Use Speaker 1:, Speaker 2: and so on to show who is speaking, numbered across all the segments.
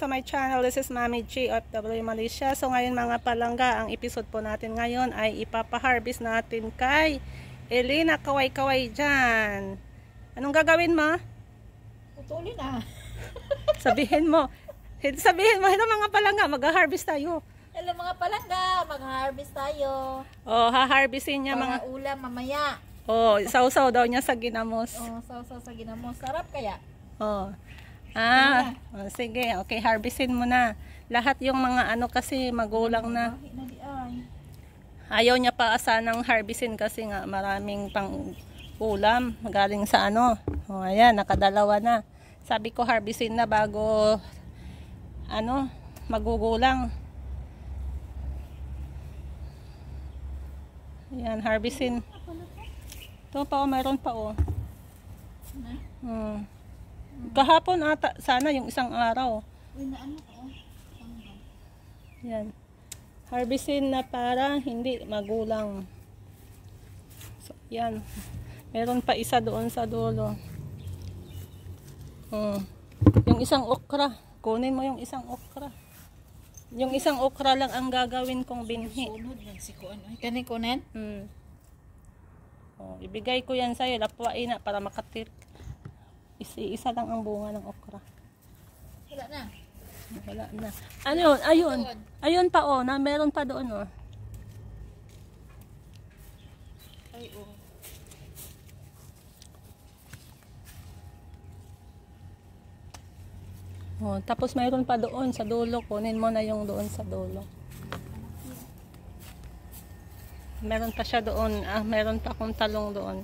Speaker 1: my channel. This is Mami G of W Malaysia. So ngayon mga palangga, ang episode po natin ngayon ay ipapaharvest natin kay Elena Kaway-Kaway dyan. Anong gagawin mo?
Speaker 2: Putulin na.
Speaker 1: Sabihin mo. Sabihin mo, hello mga palangga, mag-harvest tayo.
Speaker 2: Hello mga palangga, mag-harvest tayo.
Speaker 1: Oh, ha-harvestin niya
Speaker 2: Para
Speaker 1: mga...
Speaker 2: ulam mamaya.
Speaker 1: Oh, sausaw daw niya sa ginamos.
Speaker 2: Oh, sausaw sa ginamo. Sarap kaya?
Speaker 1: Oh. Ah, oh, sige. Okay, harvestin mo na. Lahat yung mga ano kasi magulang na. Ayaw niya pa asanang harvestin kasi nga maraming pang ulam galing sa ano. Oh, ayan, nakadalawa na. Sabi ko harvestin na bago ano, magugulang. Ayan, harvestin. Ito pa, oh, mayroon pa oh.
Speaker 2: Na?
Speaker 1: Hmm. Kahapon ata, sana yung isang araw.
Speaker 2: Ano ko?
Speaker 1: Yan. Harvestin na para hindi magulang. So, yan. Meron pa isa doon sa dulo. Hmm. Yung isang okra. Kunin mo yung isang okra. Yung isang okra lang ang gagawin kong binhi.
Speaker 2: Sunod lang si Kuan. Ay, kani kunan?
Speaker 1: Hmm. Oh, ibigay ko yan sa'yo. Lapwain na para makatir. Isi isa lang ang bunga ng okra.
Speaker 2: Wala na.
Speaker 1: Wala na. Ano yun? Ayun.
Speaker 2: Doon.
Speaker 1: Ayun pa oh. Na, meron pa doon oh.
Speaker 2: Ay, oh.
Speaker 1: Oh, tapos mayroon pa doon sa dulo. Kunin mo na yung doon sa dulo. Meron pa siya doon. Ah, meron pa akong talong doon.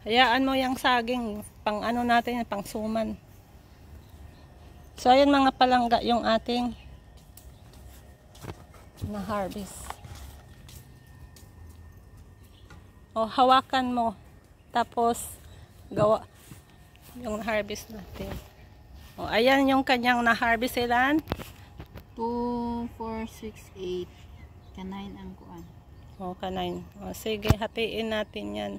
Speaker 1: Hayaan mo yung saging. Pang ano natin, pang suman. So, ayan mga palangga yung ating na harvest. O, hawakan mo. Tapos, gawa yung harvest natin. O, ayan yung kanyang na-harvest ilan.
Speaker 2: 2, 4, 6, 8. Kanain ang kuan.
Speaker 1: O, kanain. O, sige, hatiin natin yan.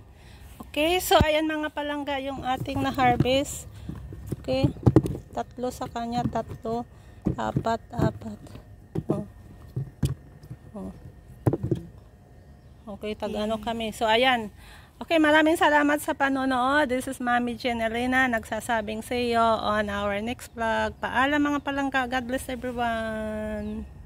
Speaker 1: Okay, so ayan mga palangga yung ating na-harvest. Okay, tatlo sa kanya, tatlo, apat, apat. O. O. Okay, tag-ano kami. So, ayan. Okay, maraming salamat sa panonood. This is Mami Jenelina nagsasabing sa iyo on our next vlog. Paalam mga palangga. God bless everyone.